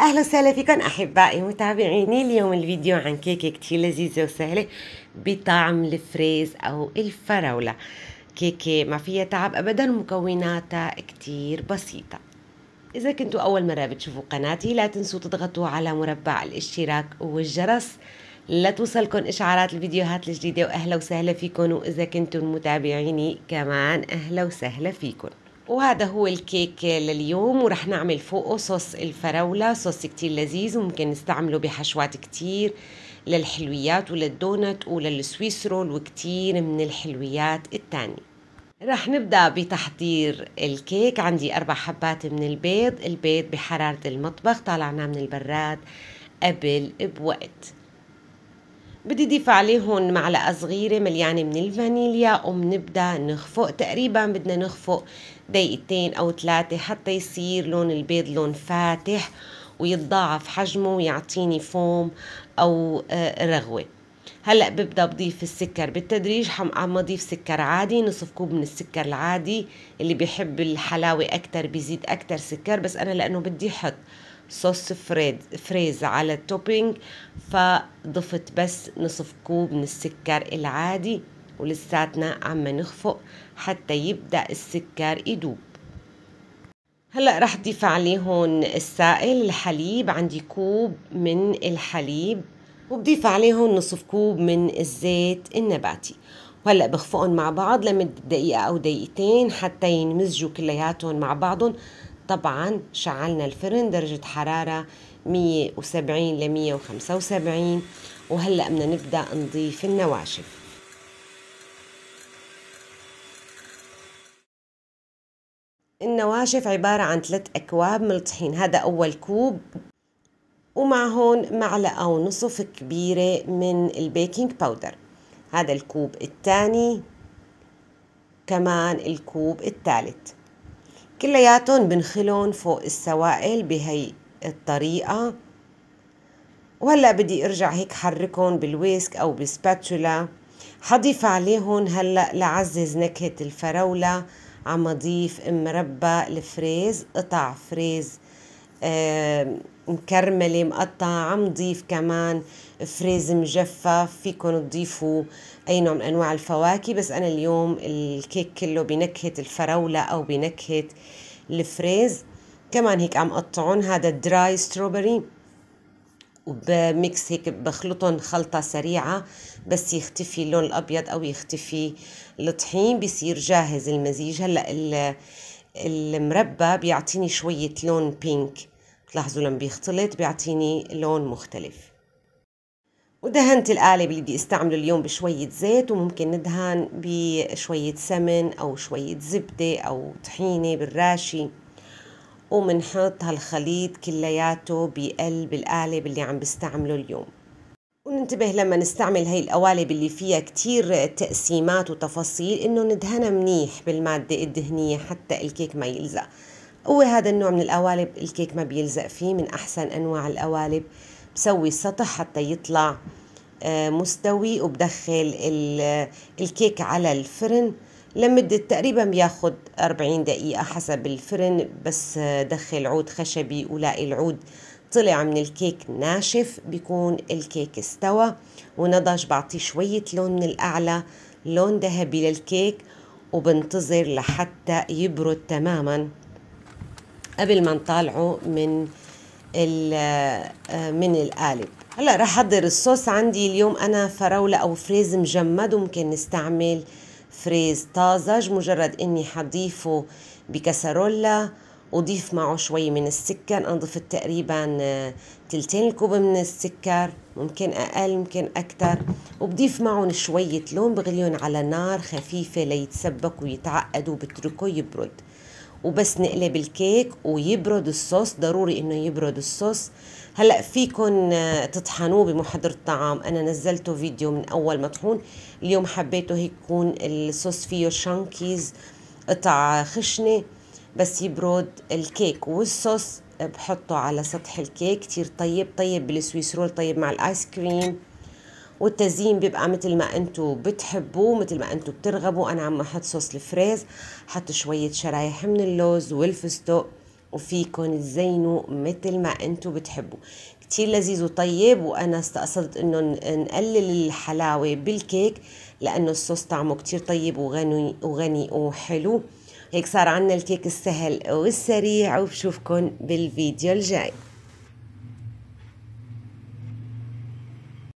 أهلا وسهلا فيكم أحبائي متابعيني اليوم الفيديو عن كيكه كتير لذيذه وسهله بطعم الفريز أو الفراولة. كيكه ما فيها تعب ابدا مكوناتها كتير بسيطة. إذا كنتوا أول مرة بتشوفوا قناتي لا تنسوا تضغطوا على مربع الاشتراك والجرس. لتوصلكم إشعارات الفيديوهات الجديدة واهلا وسهلا فيكم. وإذا كنتم متابعيني كمان أهلا وسهلا فيكم. وهذا هو الكيك لليوم ورح نعمل فوقه صوص الفراولة صوص كتير لذيذ وممكن نستعمله بحشوات كتير للحلويات ولل donut ولل Swiss roll وكتير من الحلويات التانية. رح نبدأ بتحضير الكيك. عندي أربع حبات من البيض البيض بحرارة المطبخ طالعناه من البراد قبل بوقت. بدي ضيف عليهم معلقة صغيرة مليانة من الفانيليا وبنبدأ نخفق. تقريبا بدنا نخفق دقيقتين أو ثلاثة حتى يصير لون البيض لون فاتح ويتضاعف حجمه ويعطيني فوم أو آه، رغوة. هلأ ببدأ بضيف السكر. بالتدريج عم أضيف سكر عادي نصف كوب من السكر العادي اللي بيحب الحلاوة أكتر بيزيد أكتر سكر بس أنا لأنه بدي أحط صوص فريز فريز على ال topping فضفت بس نصف كوب من السكر العادي ولساتنا عم نخفق حتى يبدأ السكر يدوب. هلأ رح ضيف عليهم السائل الحليب عندي كوب من الحليب وبضيف عليهم نصف كوب من الزيت النباتي. وهلأ بخفقهم مع بعض لمدة دقيقة أو دقيقتين حتى ينمزجوا كلياتهم مع بعضهم. طبعا شعلنا الفرن درجة حرارة 170 ل 175 وهلأ بدنا نبدأ نضيف النواشف. النواشف عبارة عن ثلاث أكواب من الطحين هذا أول كوب ومعهن معلقة ونصف كبيرة من ال baking powder هذا الكوب الثاني كمان الكوب الثالث. كلياتهم بنخلون فوق السوائل بهي الطريقة. وهلا بدي ارجع هيك حركهم بال whisk أو ب spatula حضيف عليهم هلا لعزز نكهة الفراولة. عم اضيف مربى الفريز قطع فريز مكرملة مقطعة عم ضيف كمان فريز مجفف فيكم تضيفوا أي نوع من أنواع الفواكه. بس أنا اليوم الكيك كله بنكهة الفراولة أو بنكهة الفريز. كمان هيك عم قطعون هذا dry strawberry وب mix هيك بخلطهم خلطة سريعة بس يختفي اللون الأبيض أو يختفي الطحين بيصير جاهز المزيج. هلأ المربى بيعطيني شوية لون pink بتلاحظوا لما بيختلط بيعطيني لون مختلف. ودهنت القالب اللي بدي أستعمله اليوم بشوية زيت وممكن ندهن بشوية سمن أو شوية زبدة أو طحينة بالراشي. ومنحط هالخليط كلياته بقلب القالب اللي عم بستعمله اليوم. وننتبه لما نستعمل هاي القوالب اللي فيها كتير تقسيمات وتفاصيل إنه ندهنها منيح بالمادة الدهنية حتى الكيك ما يلزق. هو هذا النوع من القوالب الكيك ما بيلزق فيه من أحسن أنواع القوالب. بسوي سطح حتى يطلع آه، مستوي وبدخل الكيك على الفرن. لمدة تقريبا بياخد 40 دقيقة حسب الفرن بس دخل عود خشبي ولاقي العود طلع من الكيك ناشف بيكون الكيك استوى ونضج بعطيه شوية لون من الأعلى لون ذهبي للكيك وبنتظر لحتى يبرد تماما. قبل ما نطالعه من آه، من القالب. هلا رح أحضر الصوص عندي اليوم. أنا فراولة أو فريز مجمد وممكن نستعمل فريز طازج مجرد إني حضيفه بكسرولة وضيف معه شوي من السكر أنا ضفت تقريبا آه، تلتين الكوب من السكر ممكن أقل ممكن أكتر. وبضيف معهم شوية ليمون بغليهم على نار خفيفة ليتسبك ويتعقد وبتركه يبرد. وبس نقلب الكيك ويبرد الصوص ضروري إنه يبرد الصوص. هلأ فيكن آه، تطحنوه بمحضر الطعام. أنا نزلته فيديو من أول مطحون اليوم حبيته هيك يكون الصوص فيه chunkies قطع خشنة. بس يبرد الكيك والصوص بحطه على سطح الكيك كتير طيب طيب بال Swiss roll طيب مع الآيس كريم. والتزيين بيبقى مثل ما انتو بتحبوه مثل ما انتو بترغبوا. أنا عم أحط صوص الفريز حط شوية شرايح من اللوز والفستق وفيكن تزينوا مثل ما انتو بتحبوا كتير لذيذ وطيب وأنا استقصدت إنه نقلل الحلاوة بالكيك لأنه الصوص طعمه كتير طيب وغني وغني وحلو. هيك صار عنا الكيك السهل والسريع وبشوفكن بالفيديو الجاي.